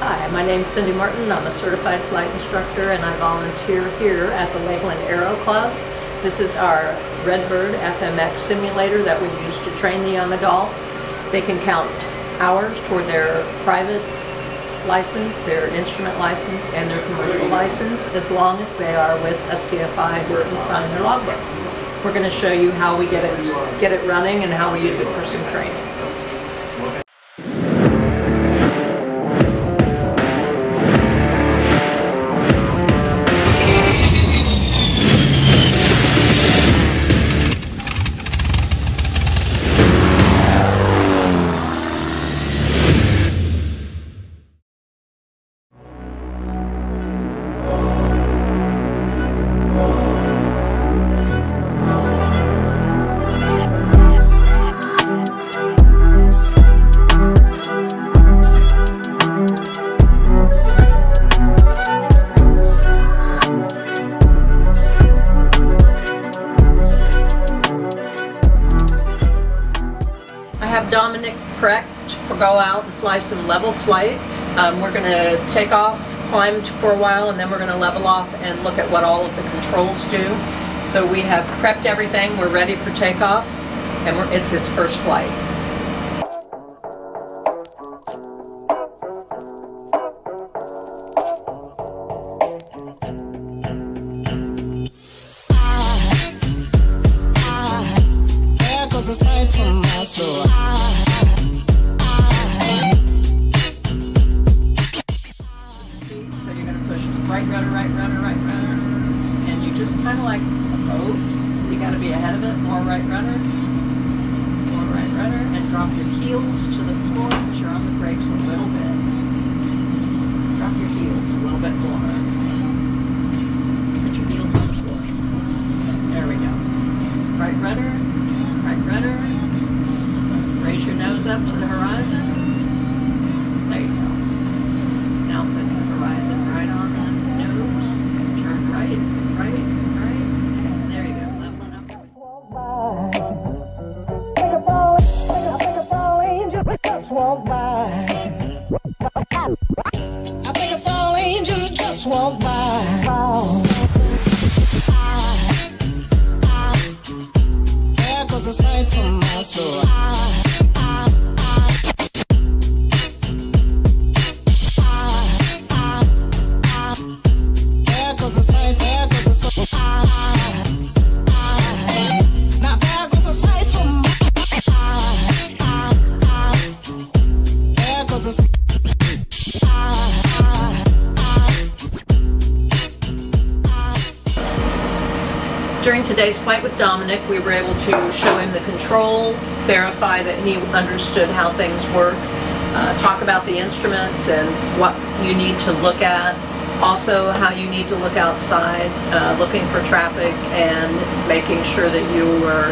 Hi, my name's Cindy Martin. I'm a certified flight instructor and I volunteer here at the Lakeland Aero Club. This is our Redbird FMX simulator that we use to train the young adults. They can count hours toward their private license, their instrument license, and their commercial license as long as they are with a CFI who can sign their logbooks. We're going to show you how we get it, get it running and how we use it for some training. Dominic prepped for go out and fly some level flight. Um, we're going to take off, climb for a while, and then we're going to level off and look at what all of the controls do. So we have prepped everything. We're ready for takeoff, and it's his first flight. There goes a sight from my soul. So you're to push right right right and you just kind of like a boat. You got to be ahead of it. More right rudder, more right rudder, and drop your heels to the Nose up to the horizon. There you go. Now put the horizon right on the nose. Turn right, right, right. There you go. Leveling up. Think a ball, think a, ball angel just walked by. I think it's all angels just walked by. There goes a sight from my soul. There During today's flight with Dominic, we were able to show him the controls, verify that he understood how things work, uh, talk about the instruments and what you need to look at, also how you need to look outside, uh, looking for traffic and making sure that your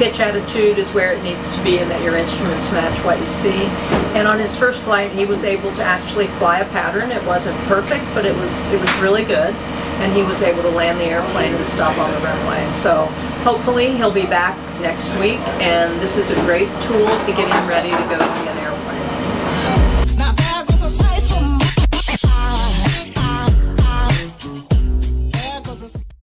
pitch attitude is where it needs to be and that your instruments match what you see. And on his first flight, he was able to actually fly a pattern. It wasn't perfect, but it was it was really good and he was able to land the airplane and stop on the runway. So hopefully he'll be back next week and this is a great tool to get him ready to go to the